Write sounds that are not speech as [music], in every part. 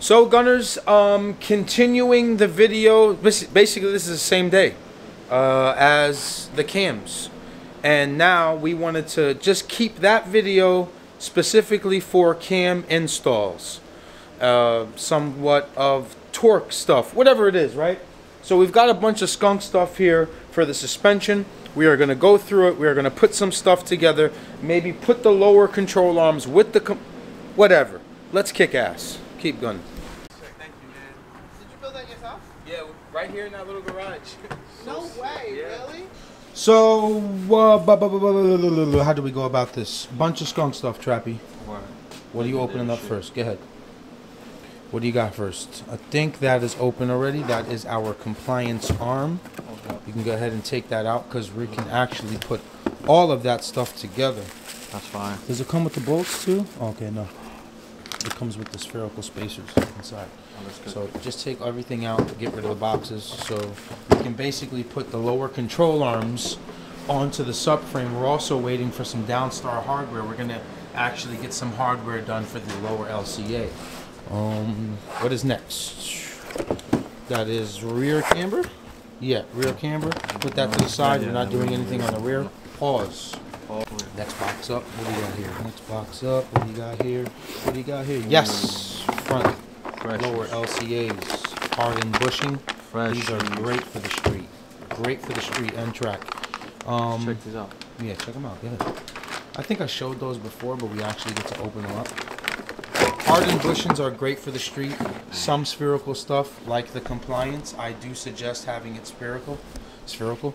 So Gunners, um, continuing the video, basically this is the same day uh, as the cams. And now we wanted to just keep that video specifically for cam installs. Uh, somewhat of torque stuff, whatever it is, right? So we've got a bunch of skunk stuff here for the suspension. We are going to go through it. We are going to put some stuff together. Maybe put the lower control arms with the, whatever. Let's kick ass. Keep going. Thank you, man. Did you build that yourself? Yeah, right here in that little garage. [laughs] No way, Yeah. really? So, uh, how do we go about this? Bunch of skunk stuff, Trappy. What What are you opening up first? Go ahead. What do you got first? I think that is open already. That is our compliance arm. You can go ahead and take that out because we can actually put all of that stuff together. That's fine. Does it come with the bolts too? Okay, no. It comes with the spherical spacers inside. So just take everything out, get rid of the boxes, so we can basically put the lower control arms onto the subframe. We're also waiting for some Downstar hardware. We're gonna actually get some hardware done for the lower LCA. Um, what is next? That is rear camber. Yeah, rear camber. Put that to the side. We're not doing anything on the rear. Pause. Next box up. What do you got here? Next box up. What do you got here? What do you got here? Yes. Front lower LCAs. Hardened bushing. Fresh. These are great for the street. Great for the street and track. Um, Check these out. yeah, check them out. Yeah. I think I showed those before, but we actually get to open them up. Hardened bushings are great for the street. Some spherical stuff, like the compliance, I do suggest having it spherical, spherical,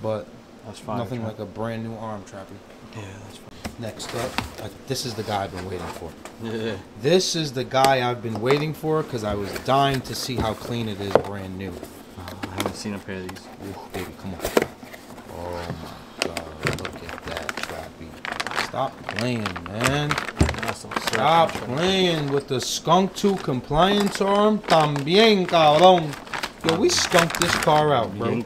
but That's fine. nothing like a brand new arm trappy. Yeah, that's fine. Next up, uh, this is the guy I've been waiting for. Yeah. This is the guy I've been waiting for because I was dying to see how clean it is, brand new. Uh, I haven't seen a pair of these. Ooh, baby, come on. Oh my god, look at that trappy. Stop playing, man. Stop playing with the skunk 2 compliance arm. También, cabrón. Yo, we skunked this car out, bro.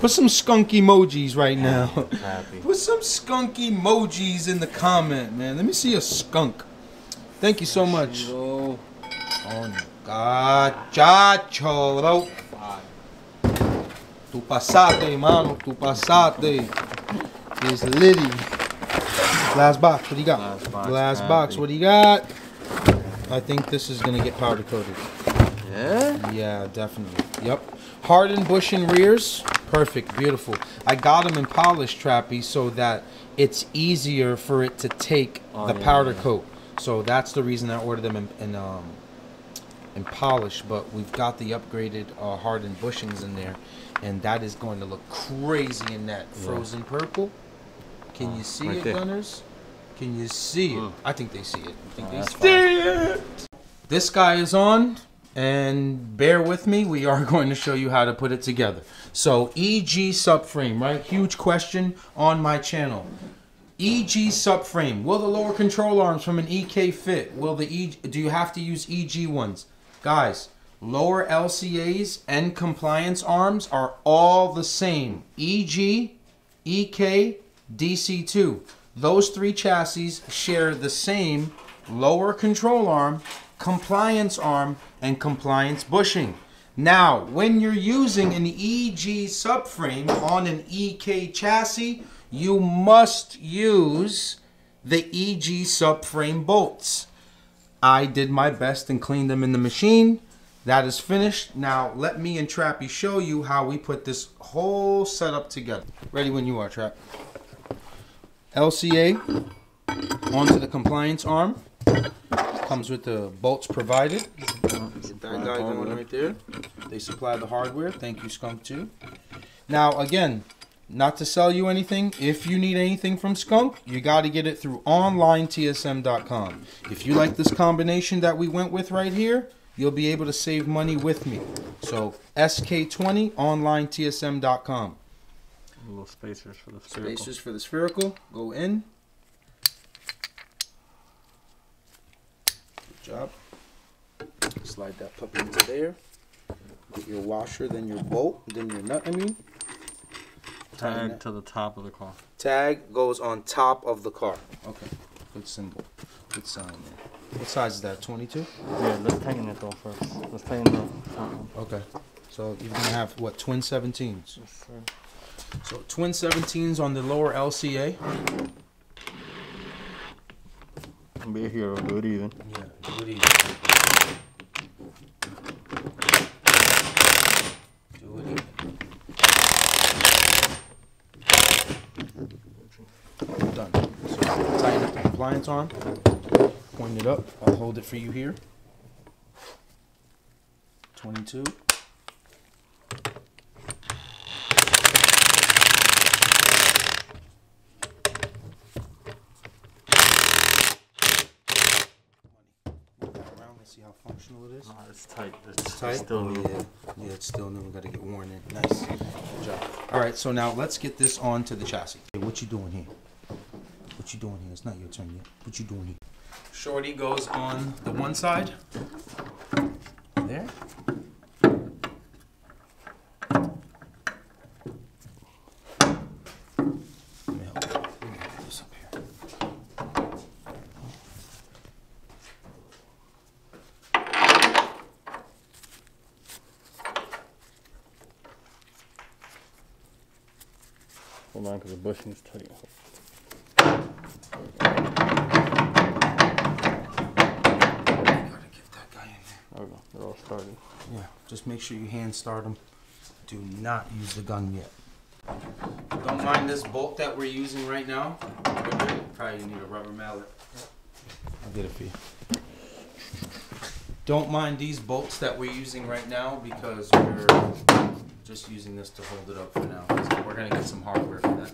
Put some skunk emojis right now. Happy. Put some skunk emojis in the comment, man. Let me see a skunk. Thank you so much. Oh, Oh my god, chacho, bro. Tu pasate, mano, tu pasate. It's Liddy. Glass box, what do you got? Glass box, Glass box, what do you got? I think this is gonna get powder coated. yeah? Yeah, definitely. Yep. Hardened bush and rears. Perfect. Beautiful. I got them in polish trappy so that it's easier for it to take Oh, the yeah, powder yeah. coat. So that's the reason I ordered them in, in um in polish. But we've got the upgraded uh, hardened bushings in there, and that is going to look crazy in that Yeah. frozen purple. Can Oh, you see right it, there. Gunners? Can you see it? Mm. I think they see it. I think Oh, they see it. This guy is on, and bear with me. We are [laughs] going to show you how to put it together. So EG subframe, right? Huge question on my channel. EG subframe. Will the lower control arms from an EK fit? Will the E? Do you have to use EG ones, guys? Lower LCAs and compliance arms are all the same. EG, EK, DC2. Those three chassis share the same lower control arm, compliance arm, and compliance bushing. Now, when you're using an EG subframe on an EK chassis, you must use the EG subframe bolts. I did my best and cleaned them in the machine. That is finished. Now let me and Trappy show you how we put this whole setup together. Ready when you are, Trap. LCA onto the compliance arm. Comes with the bolts provided. Get that guy going right there. They supply the hardware. Thank you, Skunk 2. Now, again, not to sell you anything. If you need anything from Skunk, you got to get it through onlinetsm.com. If you like this combination that we went with right here, you'll be able to save money with me. So, SK20 onlinetsm.com. Little spacers for the spherical. Spacers for the spherical go in. Job. Slide that puppy into there. Get your washer, then your bolt, then your nut. I mean, Tag to the top of the car. Tag goes on top of the car. Okay, good symbol, good sign there. What size is that? 22? Yeah, let's tighten it though first. Let's tighten the front one. Okay. So you're gonna have what twin 17s? Yes, sir. So twin 17s on the lower LCA. Be a hero, do it even. Yeah, do it even. Do it even. Done. So tighten up the compliance arm. Point it up. I'll hold it for you here. 22. Move that around. Let's how it is. Nah, it's tight. It's, Tight? still oh, new. Yeah, yeah, it's still new. We gotta get worn in. Nice. Good job. All right, so now let's get this onto the chassis. Hey, what you doing here? What you doing here? It's not your turn yet. What you doing here? Shorty goes on the one side. There. Let me help you. Let me help this up here. Hold on, because the bushing's tight. Gotta get that guy in there. There we go. They're all started. Yeah, just make sure you hand start them. Do not use the gun yet. Don't mind this bolt that we're using right now. Probably need a rubber mallet. I'll get it for you. Don't mind these bolts that we're using right now because we're just using this to hold it up for now. We're gonna get some hardware for that.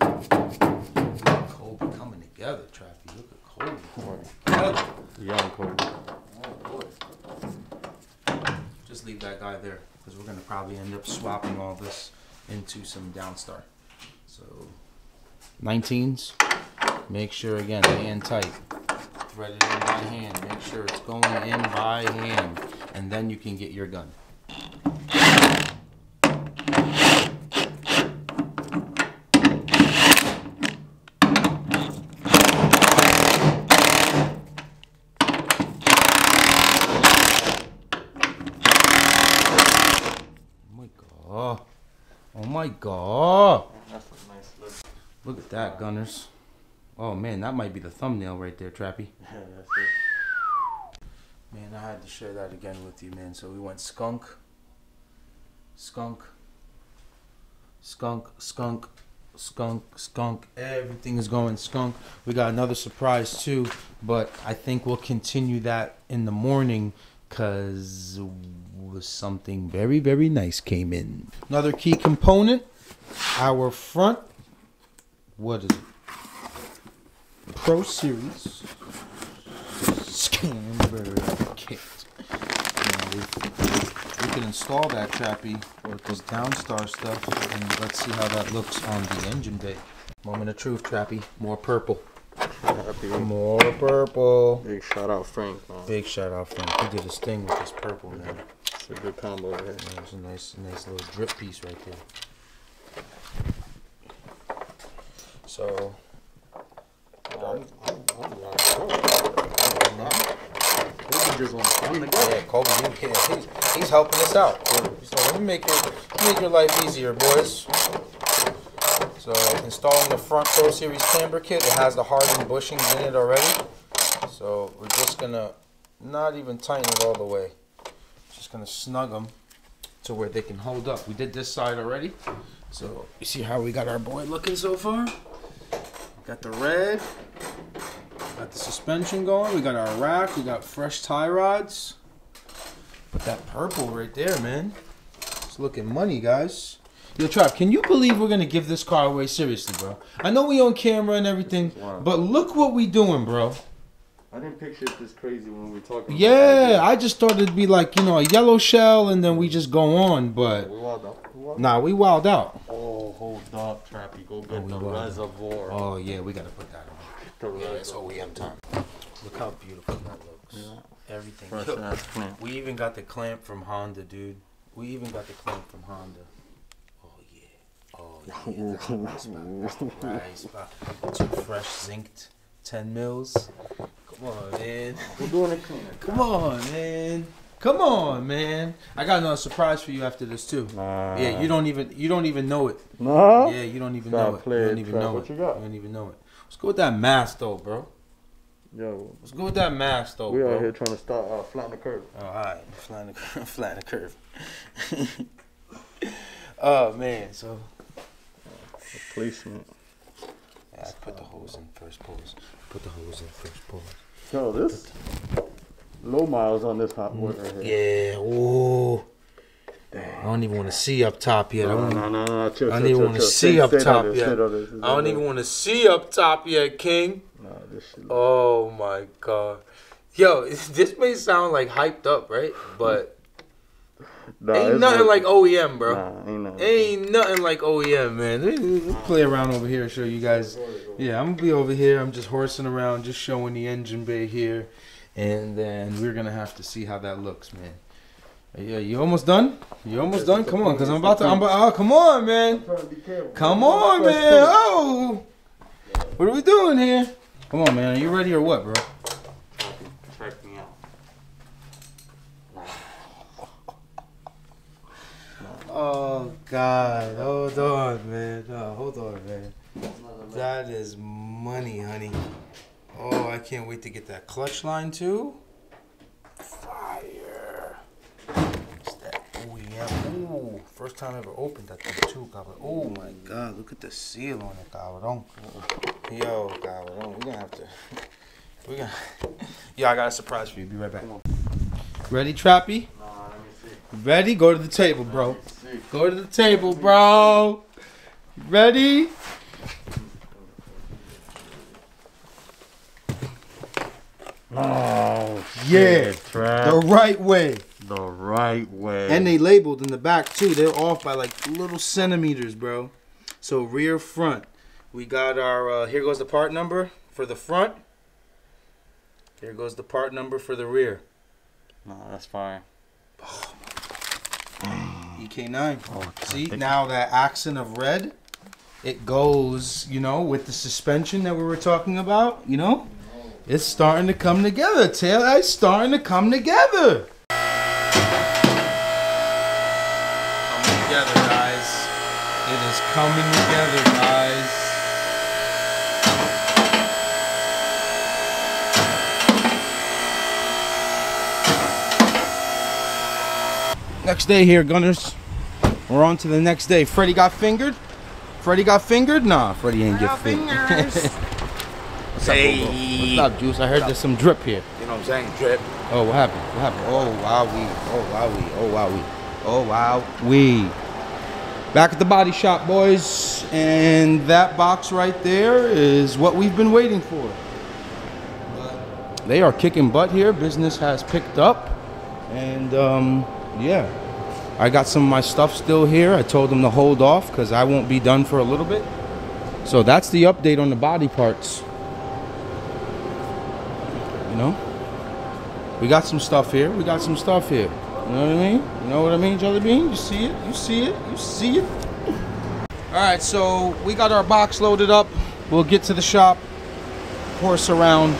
Kobe coming together, Trappy. Look at Kobe. Together. Young Kobe. Oh boy. Just leave that guy there because we're gonna probably end up swapping all this into some Downstar. So 19s. Make sure again, hand tight. Thread it in by hand. Make sure it's going in by hand, and then you can get your gun. Oh my god. Oh my god. That's a nice look. Look at that, Gunners. Oh man, that might be the thumbnail right there, Trappy. Yeah, [laughs] that's it. Man, I had to share that again with you, man. So we went skunk, skunk, skunk, skunk, skunk, skunk. Everything is going skunk. We got another surprise too, but I think we'll continue that in the morning because something very, very nice came in. Another key component, our front. What is it? Pro Series Scamber kit. We, can install that trappy with this Downstar stuff, and let's see how that looks on the engine bay. Moment of truth, trappy. More purple. Happy. More purple. Big shout out Frank, man. Big shout out, Frank. He did his thing with this purple, man. It's a good combo there. Yeah, It's a nice, nice little drip piece right there. So, yeah, Kobe, he, he's, he's helping us out. So let me make it make your life easier, boys. So installing the front Pro Series camber kit, it has the hardened bushings in it already. So we're just gonna not even tighten it all the way. Just gonna snug them to where they can hold up. We did this side already. So you see how we got our boy looking so far? Got the red. Got the suspension going. We got our rack. We got fresh tie rods. But that purple right there, man. It's looking money, guys. Yo, Trap, can you believe we're gonna give this car away seriously, bro? I know we on camera and everything, Wow. but look what we doing, bro. I didn't picture it this crazy when we were talking. Yeah, it. I just thought it'd be like, you know, a yellow shell and then we just go on, but We wild out. We wild nah, we wild out. Oh, hold up, Trappy. Go get we the wild out. reservoir. Oh yeah, we gotta put that on. the Yeah, it's reservoir. OEM time. Look how beautiful that looks. Yeah. Everything. Fresh ass clamp. we even got the clamp from Honda, dude. We even got the clamp from Honda. Yeah. Yeah. That's the right spot. Right spot. Two fresh zinced 10 mils. Come on, man. We're doing it clean. Come on, man. Come on, man. I got another surprise for you after this too. Nah. Yeah, you don't even you don't even know it. Nah. Yeah, you don't even Try know it. You don't even try. know What it. you got? don't even know it. Let's go with that mask though, bro. Yo, Let's go with that mask though, we bro. out here trying to start uh, flatten the curve. Oh, all right, [laughs] [laughs] flatten the curve. flatten the curve. oh man, so Placement. yeah, I put the hose in first pose. Put the hose in first pose. Yo, this low miles on this hot wood right here. Yeah. Ooh. I don't even want to see up top yet. I, No, want, no, no, no, chill, I don't chill, even want to see Stay- up stay top there, yet. stay down there, stay I don't there. even want to see up top yet, King. Nah, this shit. Oh my god. Yo, [laughs] this may sound like hyped up, right? But Nah, ain't nothing like working. OEM, bro. Nah, ain't nothing. Ain't nothing like OEM, man. Let me- let me play around over here, show you guys. Yeah, I'm gonna be over here. I'm just horsing around, just showing the engine bay here, and then we're gonna have to see how that looks, man. Yeah, you almost done? You almost done? Come on, cause I'm about to. I'm about. Oh, come on, man. Trying to be careful. Come on, man. Oh, what are we doing here? Come on, man. Are you ready or what, bro? Check me out. Oh God, hold on, man. No, hold on, man. That is money, honey. Oh, I can't wait to get that clutch line too. Fire. It's that OEM. Ooh, first time I ever opened that thing too, cabrón. Oh my God, look at the seal on it, cabrón. Yo, cabrón, we're gonna have to. We're gonna. Yo, I got a surprise for you. Be right back. Ready, Trappy? Nah, let me see. Ready? Go to the table, bro. Let me see. Go to the table, bro. Ready? Oh, Yeah. shit. The right way. The right way. And they labeled in the back too. They're off by like little centimeters, bro. So rear front. We got our uh, here goes the part number for the front. Here goes the part number for the rear. Nah, that's fine. EK9. Oh, See, now that accent of red, it goes, you know, with the suspension that we were talking about, you know? It's starting to come together, Tail. It's starting to come together. Coming together, guys. It is coming together, guys. Next day here, Gunners. We're on to the next day. Freddie got fingered. Freddie got fingered? Nah, Freddie ain't get fingered. [laughs] What's up, Hey. What's up, Juice? I heard there's some drip here. You know what I'm saying? Drip. Oh, what happened? What happened? Oh, wow, we. Oh, wow, we. Oh, wow, we. Oh, wow, we. Back at the body shop, boys. And that box right there is what we've been waiting for. They are kicking butt here. Business has picked up. And, um, yeah. I got some of my stuff still here. I told them to hold off because I won't be done for a little bit. So that's the update on the body parts. You know? We got some stuff here. We got some stuff here. You know what I mean? You know what I mean, Jelly Bean? You see it? You see it? You see it? All right, so we got our box loaded up. We'll get to the shop, horse around,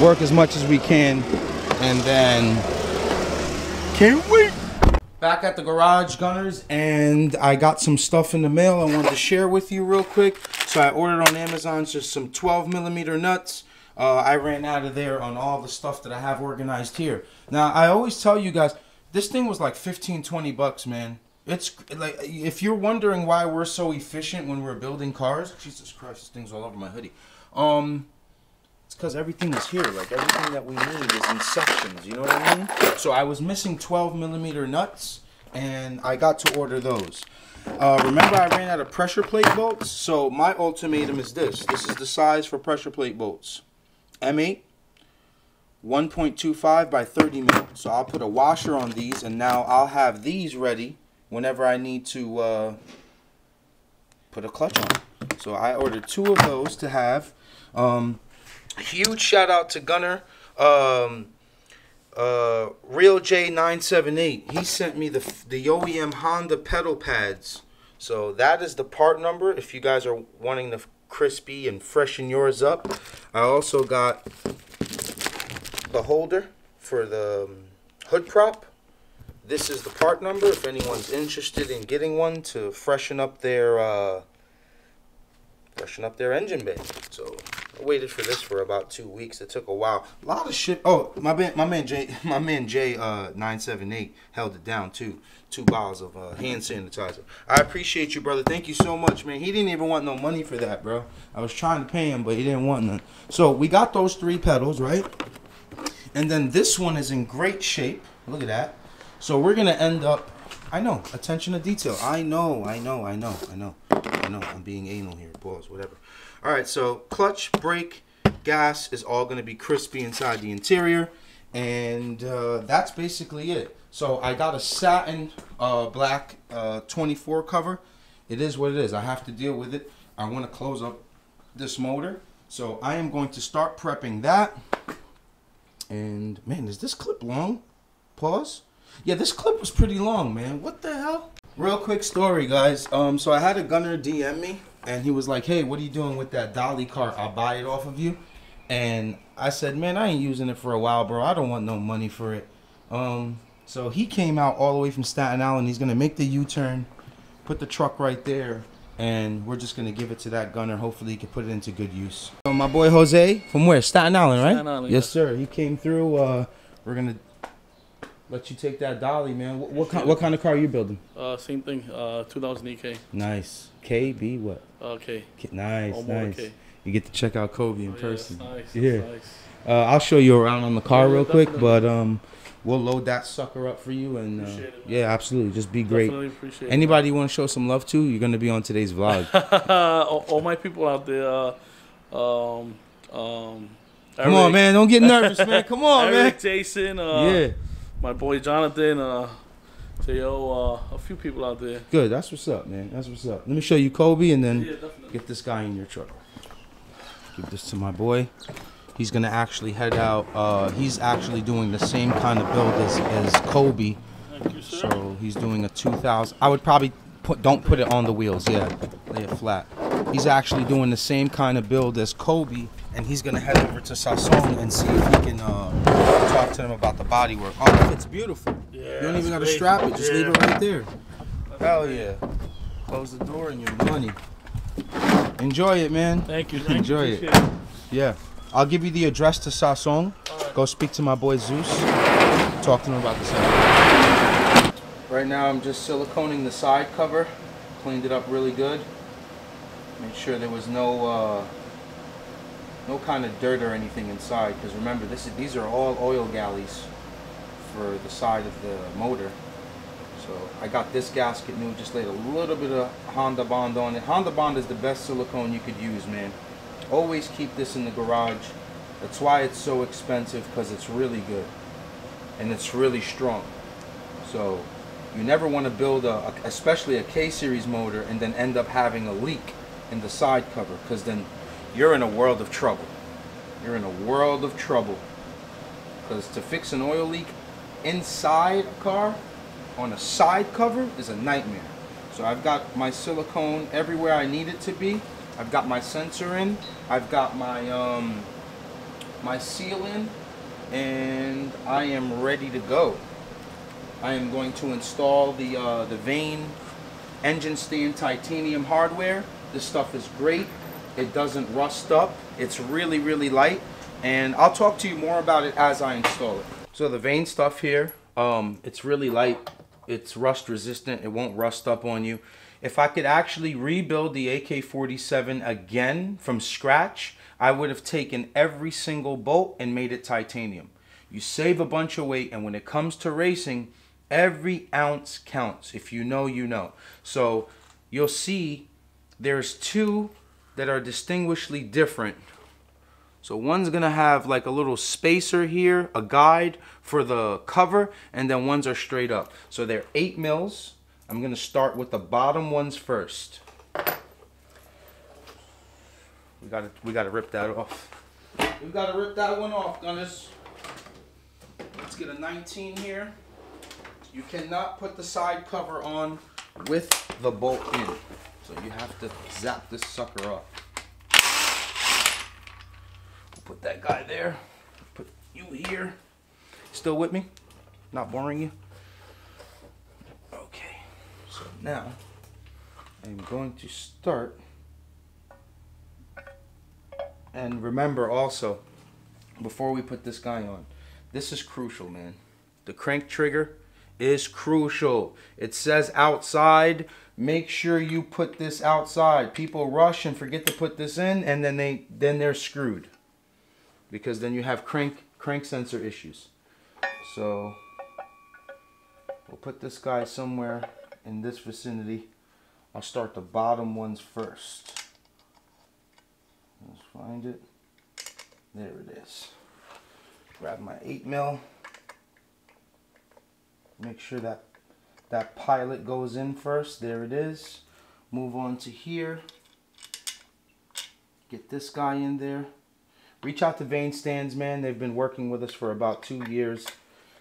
work as much as we can, and then can't wait. Back at the garage, Gunners, and I got some stuff in the mail I wanted to share with you real quick. So I ordered on Amazon just some 12 millimeter nuts. Uh, I ran out of there on all the stuff that I have organized here. Now, I always tell you guys, this thing was like 15, 20 bucks, man. It's like, if you're wondering why we're so efficient when we're building cars, Jesus Christ, this thing's all over my hoodie. Um, because everything is here. Like everything that we need is in sections. You know what I mean? So I was missing 12 millimeter nuts, and I got to order those. Uh, remember, I ran out of pressure plate bolts. So my ultimatum is this. This is the size for pressure plate bolts. M8, 1.25 by 30 mil. So I'll put a washer on these, and now I'll have these ready whenever I need to uh, put a clutch on. So I ordered two of those to have. Um, huge shout out to Gunner. Um, uh, Real J978. He sent me the the OEM Honda pedal pads. So that is the part number. If you guys are wanting to crispy and freshen yours up, I also got the holder for the um, hood prop. This is the part number if anyone's interested in getting one to freshen up their uh, freshen up their engine bay. So I waited for this for about two weeks. It took a while. A lot of shit. Oh, my man, my man Jay, [laughs] my man Jay, uh, nine seven eight held it down too. Two bottles of uh, hand sanitizer. I appreciate you, brother. Thank you so much, man. He didn't even want no money for that, bro. I was trying to pay him, but he didn't want none. So we got those three pedals, right? And then this one is in great shape. Look at that. So we're gonna end up. I know. Attention to detail. I know. I know. I know. I know. I know. I'm being anal here. Pause. Whatever. All right. So clutch, brake, gas is all gonna be crispy inside the interior, and uh, that's basically it. So I got a satin uh, black uh, 24 cover. It is what it is. I have to deal with it. I want to close up this motor. So I am going to start prepping that. And man, is this clip long? Pause. Yeah, this clip was pretty long, man. What the hell? Real quick story, guys. Um, so I had a gunner DM me, and he was like, "Hey, what are you doing with that dolly cart? I'll buy it off of you." And I said, "Man, I ain't using it for a while, bro. I don't want no money for it." Um, so he came out all the way from Staten Island. He's gonna make the U-turn, put the truck right there, and we're just gonna give it to that gunner. Hopefully, he can put it into good use. So my boy Jose from where? Staten Island, right? Staten Island, yes, yes. sir. He came through. Uh, we're gonna let you take that dolly, man. What what, kind, what kind of car are you building? Uh, same thing. Uh, 2000 EK. Nice. KB what? Okay. K- Nice, more nice. K. You get to check out Kobe in Oh, yeah, person. nice. Yeah. That's nice. Uh, I'll show you around on the car Yeah, real quick, but um, we'll load that sucker up for you and uh, yeah, absolutely. Just be great. Definitely appreciate it. Anybody you want to show some love to, you're gonna be on today's vlog. [laughs] all, all my people out there. Uh, um, um, Come on, man. Don't get [laughs] nervous, man. Come on, Eric, man. Jason, uh, Yeah, my boy Jonathan, uh, Jo, uh, a few people out there. good. That's what's up, man. That's what's up. Let me show you Kobe and then Yeah, get this guy in your truck. Give this to my boy. He's gonna actually head out. Uh, he's actually doing the same kind of build as, as Kobe. Thank you, sir. So he's doing a 2000. I would probably put don't put it on the wheels. Yeah, lay it flat. He's actually doing the same kind of build as Kobe, and he's gonna head over to Sasson and see if he can uh, talk to them about the body work. Oh, it's beautiful. Yeah, you don't even gotta great. strap it. Just leave it right there. Hell yeah. Close the door and your money. Enjoy it, man. Thank you. Thank Enjoy you. it. Yeah. I'll give you the address to Sasson. Go speak to my boy Zeus. Talk to him about the same. Right now I'm just siliconing the side cover. Cleaned it up really good. Made sure there was no uh, no kind of dirt or anything inside. Because remember, this is, these are all oil galleys for the side of the motor. So I got this gasket new, just laid a little bit of Honda Bond on it. Honda Bond is the best silicone you could use, man. Always keep this in the garage. That's why it's so expensive, because it's really good. And it's really strong. So you never want to build a, a- especially a K-series motor and then end up having a leak in the side cover, because then you're in a world of trouble. You're in a world of trouble. Because to fix an oil leak inside a car on a side cover is a nightmare. So I've got my silicone everywhere I need it to be. I've got my sensor in. I've got my um, my seal in, and I am ready to go. I am going to install the uh, the Vein engine stand titanium hardware. This stuff is great. It doesn't rust up. It's really really light, and I'll talk to you more about it as I install it. So the Vein stuff here, um, it's really light. It's rust resistant. It won't rust up on you. If I could actually rebuild the AK-47 again from scratch, I would have taken every single bolt and made it titanium. You save a bunch of weight, and when it comes to racing, every ounce counts. If you know, you know. So you'll see there's two that are distinguishedly different. So one's gonna have like a little spacer here, a guide for the cover, and then ones are straight up. So they're eight mils. I'm gonna start with the bottom ones first. We gotta we gotta rip that off. We gotta rip that one off, Gunners. Let's get a 19 here. You cannot put the side cover on with the bolt in. So you have to zap this sucker up. Put that guy there. Put you here. Still with me? Not boring you? Okay. So now I'm going to start. And remember also, before we put this guy on, this is crucial, man. The crank trigger is crucial. It says outside. Make sure you put this outside. People rush and forget to put this in, and then they then they're screwed. Because then you have crank crank sensor issues. So we'll put this guy somewhere in this vicinity. I'll start the bottom ones first. Let's find it. There it is. Grab my 8 mil. Make sure that that pilot goes in first. There it is. Move on to here. Get this guy in there. Reach out to Vein Stands, man. They've been working with us for about two years.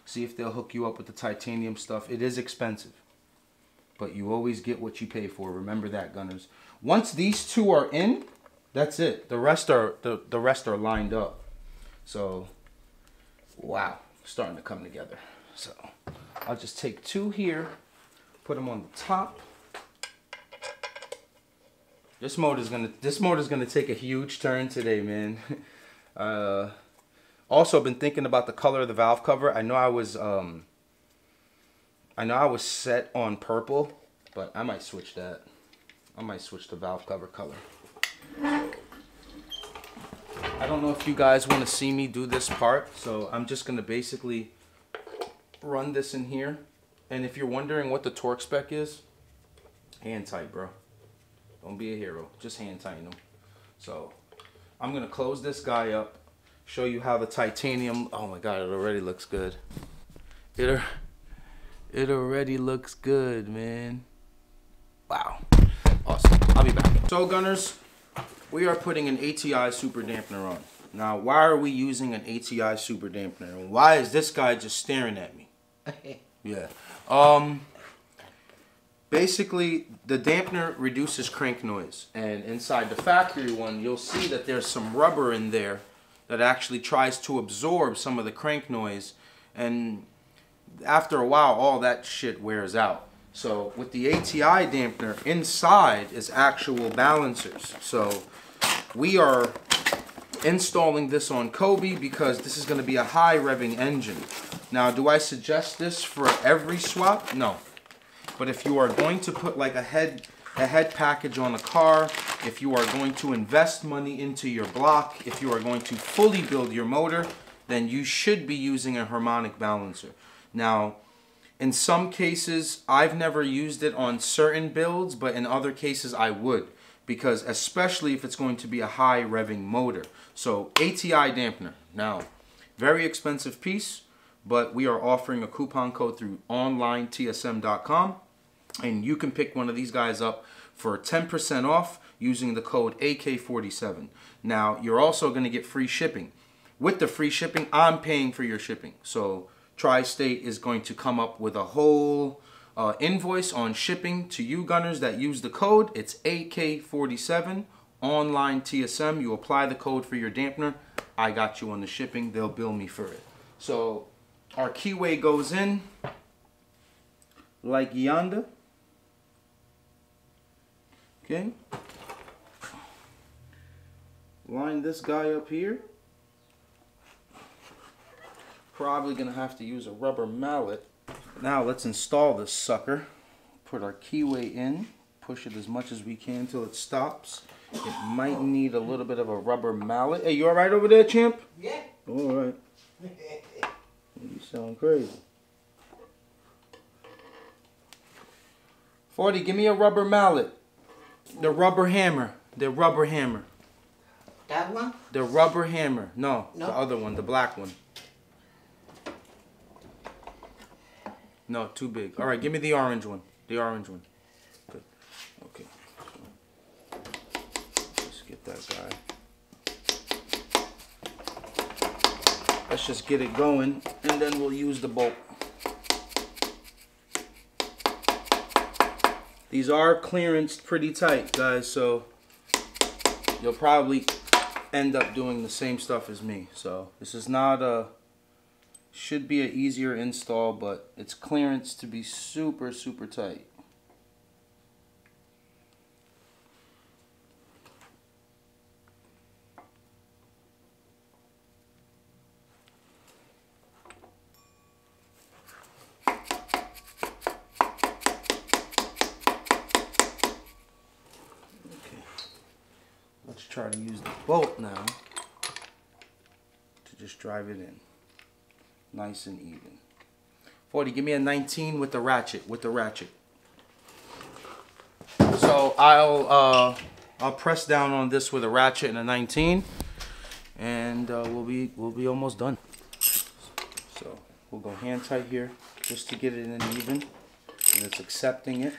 See if they'll hook you up with the titanium stuff. It is expensive. But you always get what you pay for. Remember that, gunners. Once these two are in, that's it. The rest are the, the rest are lined up. So wow, starting to come together. So I'll just take two here, put them on the top. This motor is gonna this motor is gonna take a huge turn today, man. [laughs] Uh, also, been thinking about the color of the valve cover. I know I was um, I know I was set on purple, but I might switch that. I might switch the valve cover color. I don't know if you guys want to see me do this part, so I'm just gonna basically run this in here. And if you're wondering what the torque spec is, hand tight, bro. Don't be a hero. Just hand tighten them. So I'm gonna close this guy up, show you how the titanium. Oh my God, it already looks good. It it already looks good, man. Wow, awesome. I'll be back. So gunners, we are putting an ATI super dampener on. Now, why are we using an ATI super dampener? And why is this guy just staring at me? [laughs] yeah. Um, basically the dampener reduces crank noise and inside the factory one you'll see that there's some rubber in there that actually tries to absorb some of the crank noise and after a while all that shit wears out so with the ATI dampener inside is actual balancers so we are installing this on Kobe because this is going to be a high revving engine now do I suggest this for every swap no but if you are going to put like a head a head package on a car, if you are going to invest money into your block, if you are going to fully build your motor, then you should be using a harmonic balancer. Now, in some cases, I've never used it on certain builds, but in other cases I would because especially if it's going to be a high revving motor. So ATI dampener. Now, very expensive piece, but we are offering a coupon code through onlinetsm.com and you can pick one of these guys up for 10% off using the code AK47. Now, you're also going to get free shipping. With the free shipping, I'm paying for your shipping. So, Tri-State is going to come up with a whole uh, invoice on shipping to you gunners that use the code. It's AK47 online TSM. You apply the code for your dampener. I got you on the shipping. They'll bill me for it. So, our keyway goes in like yonder. Okay. Line this guy up here. Probably gonna have to use a rubber mallet. Now let's install this sucker. Put our keyway in. Push it as much as we can until it stops. It might need a little bit of a rubber mallet. Hey, you alright over there, champ? Yeah. Alright. You sound crazy. 40, give me a rubber mallet. The rubber hammer. The rubber hammer. That one? The rubber hammer. No, No. the other one, the black one. No, too big. All right, give me the orange one. The orange one. Good. Okay. Let's get that guy. Let's just get it going, and then we'll use the bolt. These are clearanced pretty tight, guys, so you'll probably end up doing the same stuff as me. So this is not a Should be an easier install, but it's clearance to be super, super tight. Okay. Let's try to use the bolt now to just drive it in. Nice and even. 40, give me a 19 with the ratchet, with the ratchet. So I'll uh, I'll press down on this with a ratchet and a 19 and uh, we'll be we'll be almost done. So we'll go hand tight here just to get it in even and it's accepting it.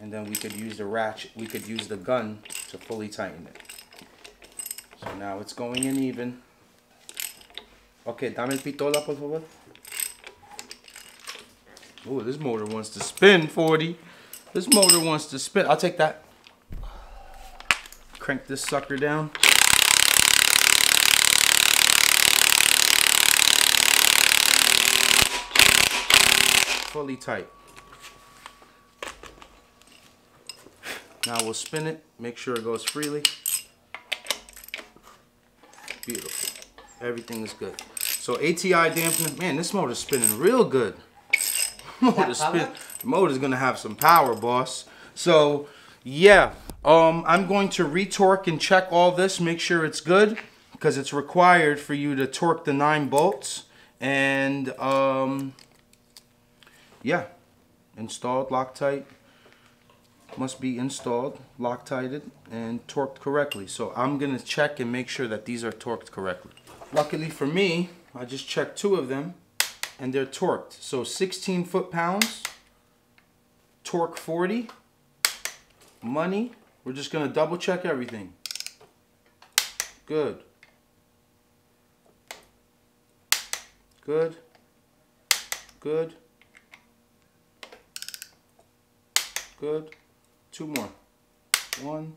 And then we could use the ratchet, we could use the gun to fully tighten it. So now it's going in even. Okay, dame el pistola, por favor. Oh, this motor wants to spin, 40. This motor wants to spin. I'll take that. Crank this sucker down. Fully tight. Now we'll spin it, make sure it goes freely. Beautiful. Everything is good. So ATI dampener, man, this motor's spinning real good. [laughs] Motor's spin, motor's gonna have some power, boss. So yeah, um, I'm going to retorque and check all this, make sure it's good, because it's required for you to torque the nine bolts. And um, yeah, installed Loctite must be installed, Loctited, and torqued correctly. So I'm gonna check and make sure that these are torqued correctly. Luckily for me, I just checked two of them and they're torqued. So 16 foot-pounds, torque 40, money. We're just gonna double check everything. Good. Good. Good. Good. Two more. One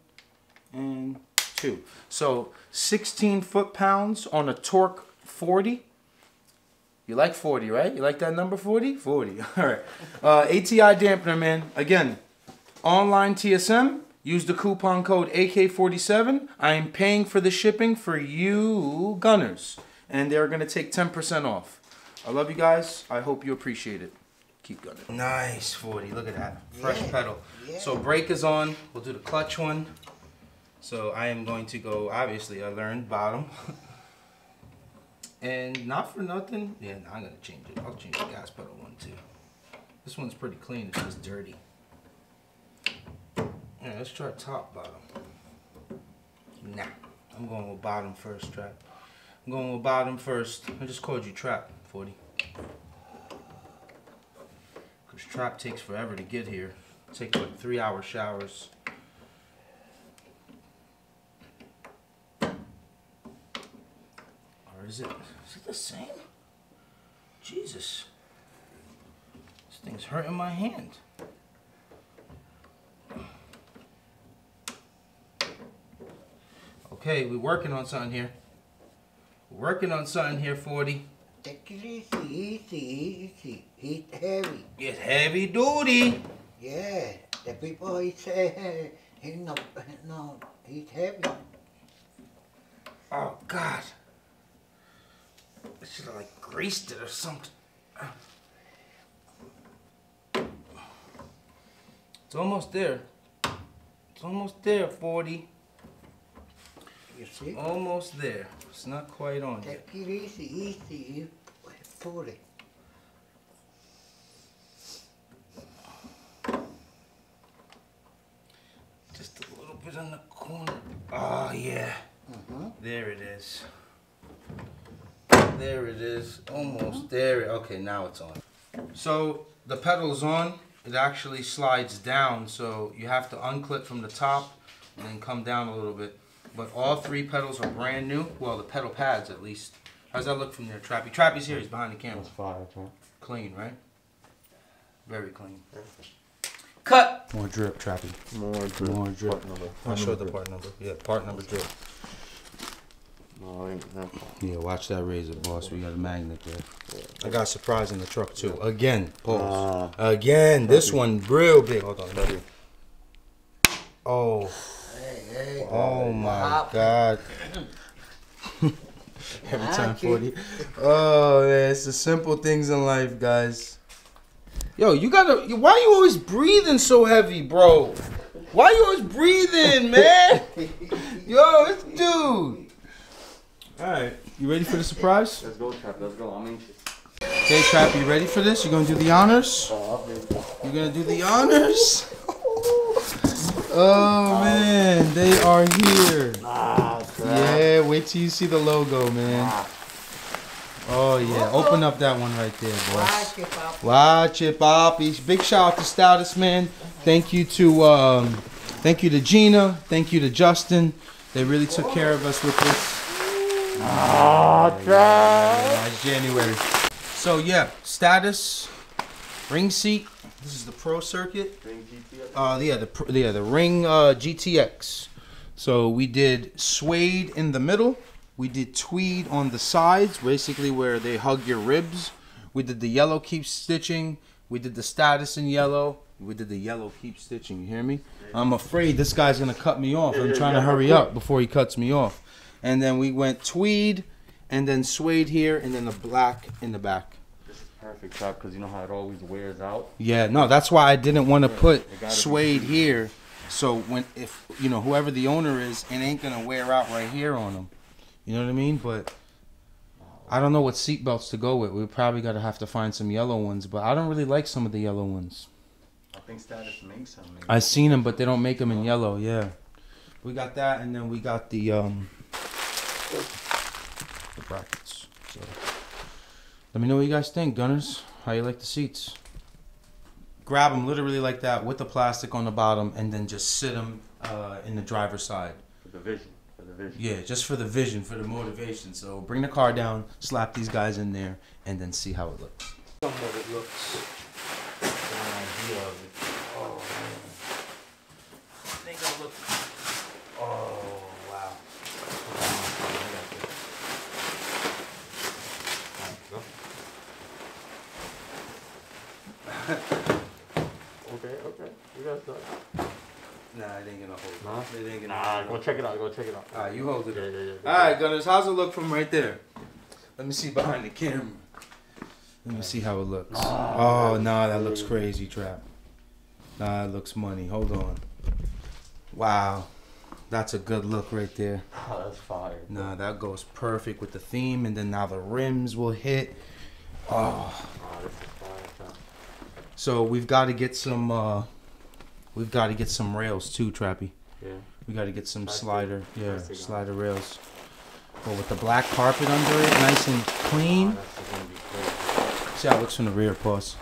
and two. So 16 foot-pounds on a torque 40. You like 40, right? You like that number 40? 40. [laughs] All right. Uh, ATI dampener, man. Again, online TSM. Use the coupon code AK47. I am paying for the shipping for you gunners. And they're going to take 10% off. I love you guys. I hope you appreciate it. Keep gunning. Nice 40. Look at that. Fresh Yeah. pedal. Yeah. So brake is on. We'll do the clutch one. So I am going to go, obviously, I learned bottom. [laughs] And not for nothing, yeah, no, I'm gonna change it. I'll change the gas pedal one too. This one's pretty clean, it's just dirty. Yeah, let's try top bottom. Nah, I'm going with bottom first, trap. I'm going with bottom first. I just called you trap, 40. Cause trap takes forever to get here. Take like three hour showers. Or is it, is it the same? Jesus. This thing's hurting my hand. Okay, we're working on something here. We're working on something here, 40. Take it easy, easy, easy. Eat heavy. It's heavy duty. Yeah. The people he say he no no eat heavy. Oh, God. I should have, like, greased it or something. It's almost there. It's almost there, 40. You see? Almost there. It's not quite on yet. Take it easy, easy. It. Just a little bit on the corner. Oh, yeah. Mm-hmm. There it is. There it is. Almost mm-hmm. there. Okay, now it's on. So the pedal's on. It actually slides down, so you have to unclip from the top and then come down a little bit. But all three pedals are brand new. Well, the pedal pads at least. How's that look from there, Trappy? Trappy's here. He's behind the camera. That's fire, man. Clean, right? Very clean. Cut. More drip, Trappy. More drip. More drip. Part number. I'll show the part number. Yeah, part number drip. No, ain't that far. Yeah, watch that razor, boss. We got a magnet there. I got a surprise in the truck too. Again, pause. Again, this one real big. Hold on. let me- Oh, Hey, hey. oh my God. [clears throat] [laughs] Every ah, time Lucky. 40. Oh, man, it's the simple things in life, guys. Yo, you gotta. Why are you always breathing so heavy, bro? Why are you always breathing, [laughs] man? Yo, it's dude. All right, you ready for the surprise? Let's go, Trap. Let's go. I'm anxious. Okay, Trap, you ready for this? You gonna do the honors? Oh, you gonna do the honors? [laughs] Oh man, they are here. Ah, Ah, Yeah, wait till you see the logo, man. Oh yeah, open up that one right there, boss. Watch it, Papa. Watch it, Poppy. Big shout out to Status, man. Thank you to um, thank you to Gina. Thank you to Justin. They really took care of us with this. Ah, Trap. Last January. So yeah, status, ring seat. This is the pro circuit. Ring Uh, yeah, the pr- yeah the ring uh, GTX. So we did suede in the middle. We did tweed on the sides, basically where they hug your ribs. We did the yellow keep stitching. We did the status in yellow. We did the yellow keep stitching. You hear me? I'm afraid this guy's gonna cut me off. I'm trying to hurry up before he cuts me off. And then we went tweed, and then suede here, and then the black in the back. This is perfect, Trap, because you know how it always wears out. Yeah, no, that's why I didn't want to put It gotta be- suede here. So when if you know whoever the owner is, it ain't gonna wear out right here on them. You know what I mean? But I don't know what seat belts to go with. We probably gotta have to find some yellow ones, but I don't really like some of the yellow ones. I think Status makes them. maybe. I seen them, but they don't make them in yellow. Yeah, we got that, and then we got the um the brackets. So let me know what you guys think, Gunners. How you like the seats? Grab them literally like that with the plastic on the bottom, and then just sit them uh, in the driver's side. For the vision. For the vision. Yeah, just for the vision, for the motivation. So bring the car down, slap these guys in there, and then see how it looks. Some of it looks. An idea of it. Oh man. I think I look. Oh wow. Okay, okay. You guys got it. Nah, it ain't gonna hold. Nah? It ain't gonna Nah, hold. go check it out. Go check it out. Alright, you hold it. Yeah, yeah, yeah. All right, Gunners, how's it look from right there? Let me see behind the camera. Let me see how it looks. Oh, nah, that looks crazy, Trap. Nah, it looks money. Hold on. Wow. That's a good look right there. [laughs] Oh, that's fire. Nah, that goes perfect with the theme, and then now the rims will hit. Oh, Oh, this is fire, so we've got to get some. uh We've got to get some rails too, Trappy. Yeah. We got to get some Plastic- slider, yeah, plastic on. slider rails. But with the black carpet under it, nice and clean. Oh, gonna be great. See how it looks from the rear, pause.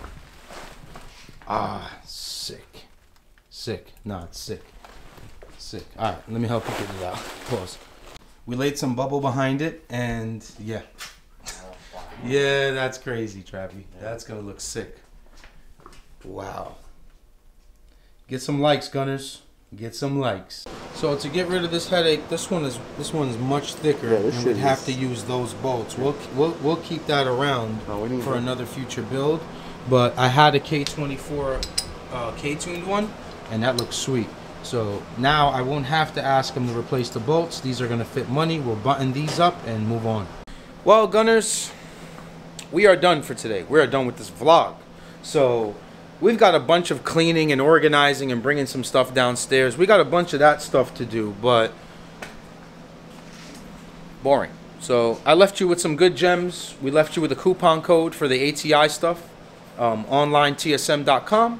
Ah, sick. Sick. Nah, it's sick. Sick. Alright, let me help you get it out. [laughs] Pause. We laid some bubble behind it, and yeah. Oh. [laughs] Yeah, that's crazy, Trappy. That's gonna look sick. Wow. Get some likes, Gunners. Get some likes. So to get rid of this headache, this one is this one is much thicker, Yeah, this and we'd have is- to use those bolts. We'll we'll, we'll keep that around No, we need for that. another future build. But I had a K24 uh, K-tuned one, and that looks sweet. So now I won't have to ask them to replace the bolts. These are gonna fit money. We'll button these up and move on. Well, Gunners, we are done for today. We are done with this vlog. So we've got a bunch of cleaning and organizing and bringing some stuff downstairs. We got a bunch of that stuff to do, but boring. So I left you with some good gems. We left you with a coupon code for the ATI stuff. Um, online tsm.com.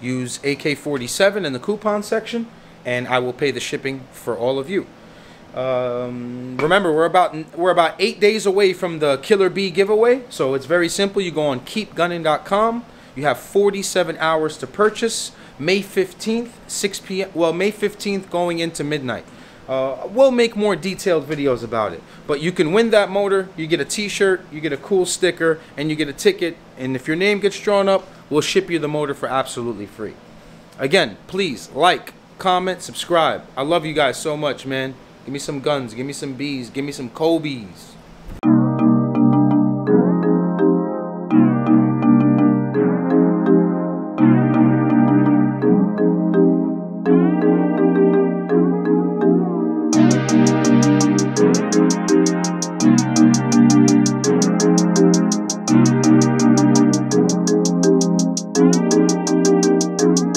Use AK47 in the coupon section, and I will pay the shipping for all of you. Um, remember, we're about we're about eight days away from the Killer Bee giveaway, so it's very simple. You go on keepgunnin.com. You have 47 hours to purchase. May 15th, 6 p.m. Well, May 15th, going into midnight. Uh, we'll make more detailed videos about it. But you can win that motor. You get a T-shirt, you get a cool sticker, and you get a ticket. And if your name gets drawn up, we'll ship you the motor for absolutely free. Again, please like, comment, subscribe. I love you guys so much, man. Give me some guns. Give me some bees. Give me some Kobe's.